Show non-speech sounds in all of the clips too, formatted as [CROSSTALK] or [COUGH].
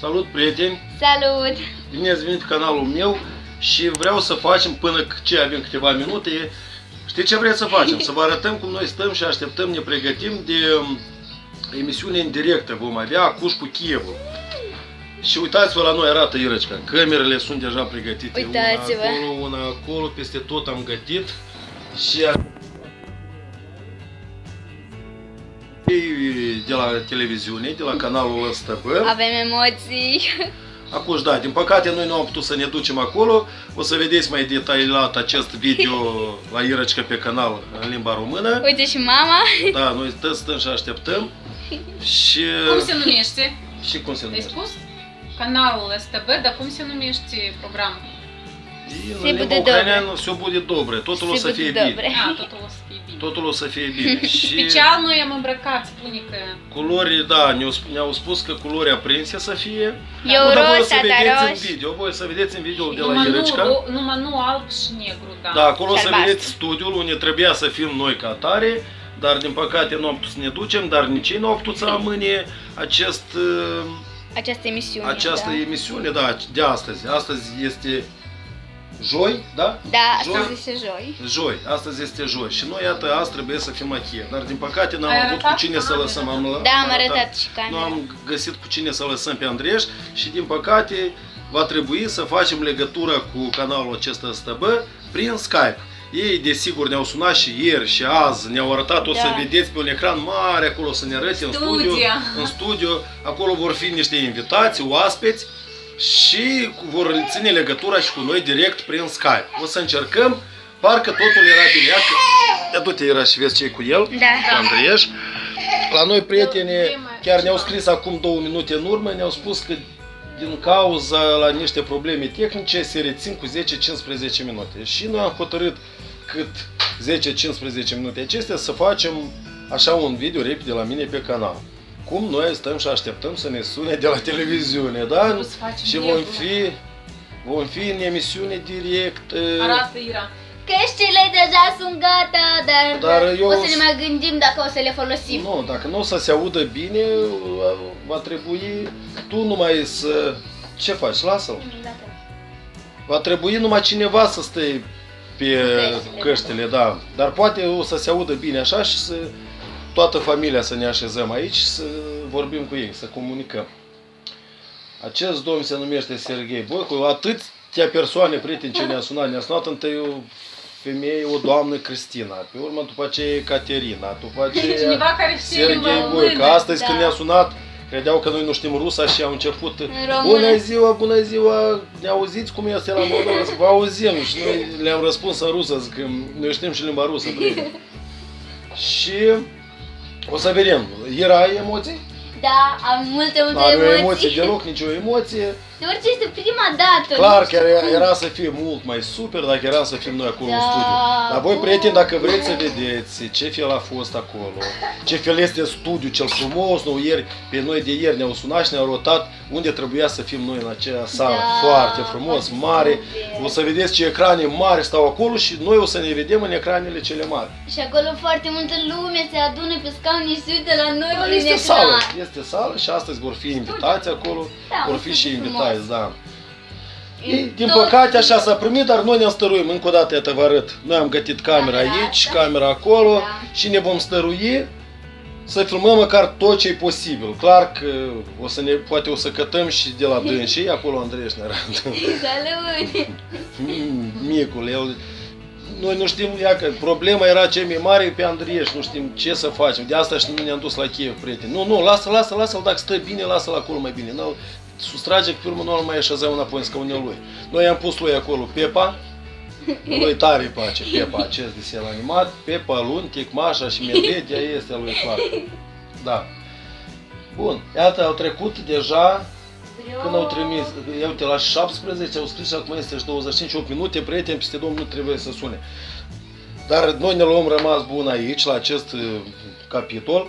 Salut, prieteni! Salut! Bine ați venit pe canalul meu și vreau să facem până ce avem câteva minute. Știți ce vreți să facem? [LAUGHS] Să vă arătăm cum noi stăm și așteptăm, ne pregătim de um, emisiune în directă. Vom avea Cuș cu Chievul. Și uitați-vă la noi, arată Irăcica. Camerele sunt deja pregătite. Uitați-vă. Una acolo, una acolo, peste tot am gătit. Și de la televiziune, de la canalul STB. Avem emoții. [LAUGHS] Acum, da, din păcate noi nu am putut să ne ducem acolo. O să vedeți mai detaliat acest video [LAUGHS] la Irăcica pe canal în limba română. Uite și mama. [LAUGHS] Da, noi stăm, stăm și așteptăm. Și... Cum se numește? Și cum se Ai numește? spus? Canalul STB, dar cum se numește programul? În Se limba bude ucraineană se bude dobre, totul o Se să bude fie dobre. bine. A, totul o să fie bine. Totul o să fie bine. [LAUGHS] Și Special noi am îmbrăcat, spune că... culori, da, ne-au sp- ne-au spus că culori aprinse să fie. Eu Nu, dar voi o roșu, să vedeți tata în roșu. video, voi o să vedeți în video de la Numai nu, Irăcica. ro- numai nu alb și negru, da. Da, acolo o Și să albastru. vedeți studiul unde trebuia să fim noi ca tare, dar din păcate nu am putut să ne ducem, dar nici ei nu au putut să amâne acest, uh, Această emisiune. această da. emisiune da, de astăzi. Astăzi este joi, da? Da, Joi? astăzi este joi. Joi, astăzi este joi și noi, iată, azi trebuie să fim aici. Dar din păcate n-am Ai avut cu arătat cine să camera? lăsăm. Am, Da, am arătat și Nu camera. am găsit cu cine să lăsăm pe Andreș și din păcate va trebui să facem legătură cu canalul acesta STB prin Skype. Ei, desigur, ne-au sunat și ieri și azi, ne-au arătat, o să Da. vedeți pe un ecran mare acolo, să ne arăte în Studio. studio. În studio, acolo vor fi niște invitați, oaspeți și cu- vor ține legătura și cu noi direct prin Skype. O să încercăm, parcă totul era bine. Ia că, ia du-te, era și vezi ce e cu el, Da. cu Andreeș. La noi, prieteni, Problema chiar ne-au ceva. scris acum două minute în urmă, ne-au spus că din cauza la niște probleme tehnice se rețin cu 10-15 minute. Și noi am hotărât cât 10-15 minute acestea să facem așa un video repede la mine pe canal. Cum noi stăm și așteptăm să ne sune de la televiziune, da? Nu să facem Și vom nebună. fi, vom fi în emisiune direct. uh, Arată Ira. Căștile deja sunt gata, dar, Dar eu o să o ne să- mai gândim dacă o să le folosim. Nu, dacă nu o să se audă bine, va trebui tu numai să... Ce faci? Lasă-l. Va trebui numai cineva să stai pe Căștile. căștile, da. Dar poate o să se audă bine așa și să toată familia să ne așezăm aici și să vorbim cu ei, să comunicăm. Acest domn se numește Serghei Boicu, atâtea persoane, prieteni, ce ne-a sunat. Ne-a sunat întâi o femeie, o doamnă Cristina, pe urmă după aceea Caterina, după aceea Cineva care știe limba Serghei Boicu. română. Astăzi Da. când ne-a sunat, credeau că noi nu știm rusa și au început română. Bună ziua, bună ziua, ne auziți cum este la Moldova? Zic, [LAUGHS] Vă auzim și noi le-am răspuns în rusă, zic că noi știm și limba rusă, prieteni. [LAUGHS] Și o să vedem, era emoții? Da, am multe, multe Nu are emoții. emoție deloc, nicio emoție. De orice este prima dată. Clar nu că știu era, cum. era să fie mult mai super dacă eram să fim noi acolo în Da. studio. Dar voi, prieteni, dacă vreți să vedeți ce fel a fost acolo, ce fel este studiu cel frumos, nou ieri, pe noi de ieri ne-au sunat și ne-au rotat unde trebuia să fim noi în acea sală Da, foarte frumos, foarte mare. super. O să vedeți ce ecrane mari stau acolo și noi o să ne vedem în ecranele cele mari. Și acolo foarte multă lume se adună pe scaune și se uită la noi Da, prin este ecran. sală, este sală și astăzi vor fi invitați acolo, Da, vor un fi și studiu invitați, frumos. da. E Ei, din tot- păcate așa s-a primit, dar noi ne-am stăruim. Încă o dată, iată vă arăt. Noi am gătit camera Camera aici, asta. camera acolo Da. și ne vom stărui să filmăm măcar tot ce e posibil. Clar că o să ne, poate o să cătăm și de la dânsii, acolo Andreea ne arată. Salut! [LAUGHS] Mm, Micul, el... Noi nu știm, ia că problema era cea mai mare pe Andrieș, nu știm ce să facem. De asta și nu ne-am dus la Kiev, prieteni. Nu, nu, lasă, lasă, lasă-l, dacă stă bine, lasă-l acolo mai bine. Nu, sustrage, că pe urmă nu îl mai așezăm înapoi în scaunul lui. Noi am pus lui acolo Pepa, lui tare îi place Pepa, acest desen animat, Pepa, Luntic, Mașa și Medvedia este a lui Clark. Da. Bun, iată, au trecut deja când au trimis, ia uite, la 17 au scris și acum este și 25 8 minute, prieteni, peste 2 minute trebuie să sune. Dar noi ne luăm rămas bun aici, la acest uh, capitol.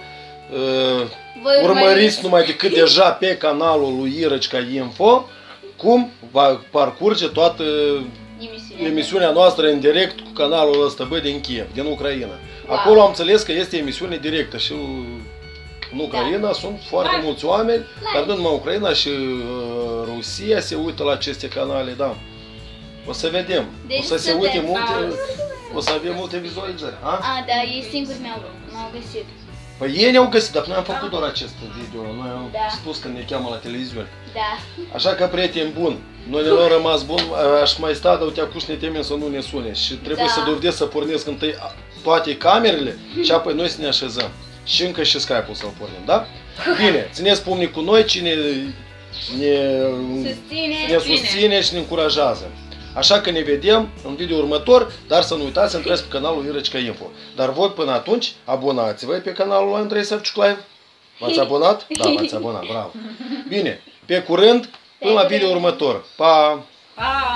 Uh, Voi urmăriți numai decât deja pe canalul lui Irăcica Info cum va parcurge toată emisiunea. emisiunea noastră în direct cu canalul ăsta, bă, din Kiev, din Ucraina. Acolo am înțeles că este emisiune directă și uh, În Ucraina sunt foarte Da. mulți oameni, Da. dar nu numai Ucraina și uh, Rusia se uită la aceste canale, da. O să vedem. Deci o să se să uite vedem. multe, o să avem multe vizualizări. A? A, da, ei singuri mi-au, m-au găsit. Păi ei ne-au găsit, dar noi am făcut doar acest video. Noi am Da. spus că ne cheamă la televiziune. Da. Așa că, prieten bun, noi ne am rămas bun, aș mai sta, dar uite, acum ne temem să nu ne sune. Și trebuie Da. să dovedesc să pornesc întâi a- toate camerele [LAUGHS] și apoi noi să ne așezăm. Și încă și Skype-ul să-l pornim, da? Bine, țineți pumnii cu noi, cine ne, Susține. ne Bine. susține și ne încurajează. Așa că ne vedem în video următor, dar să nu uitați să intrați pe canalul Irăcica Info. Dar voi până atunci, abonați-vă pe canalul lui Andrei Sărciuc Live. V-ați [LAUGHS] abonat? Da, v-ați abonat, bravo. Bine, pe curând, până la video următor. Pa! Pa!